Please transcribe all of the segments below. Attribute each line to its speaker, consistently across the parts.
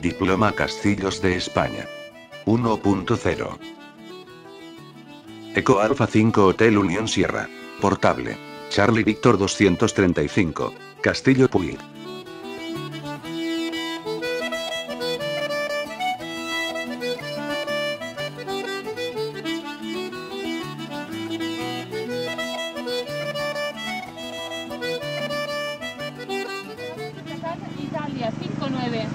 Speaker 1: Diploma Castillos de España. 1.0. Eco Alfa 5 Hotel Unión Sierra. Portable. Charlie Víctor 235. Castillo Puig.
Speaker 2: Italia 59.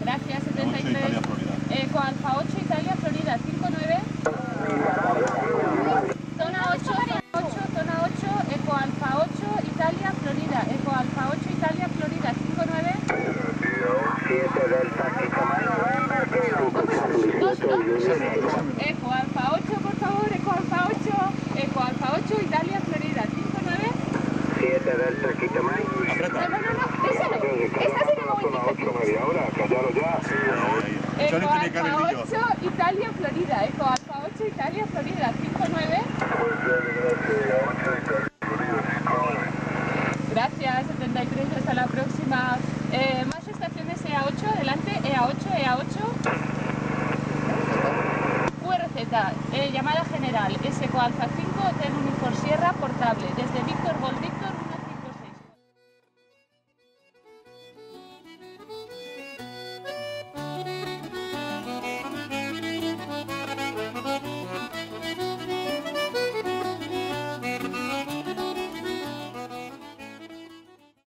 Speaker 2: Gracias, 73. Eco Alfa 8, Italia, Florida 59. Zona 8, 8, zona 8, Eco Alfa 8, Italia, Florida. Eco Alfa 8, Italia, Florida 59. Dos, dos. Eco Alfa 8, por favor, Eco Alfa 8, Eco Alfa 8, Italia, Florida 59. No, no, no, no, díselo. Estás en el momento. Eco Alfa 8, Italia, Florida. Eco Alfa 8, Italia, Florida 59. Gracias, 73, hasta la próxima. Eh, más estaciones EA8, adelante, E EA8, EA8. URZ, eh, llamada general, SECO Alfa 5, Hotel Unifor Sierra, portable,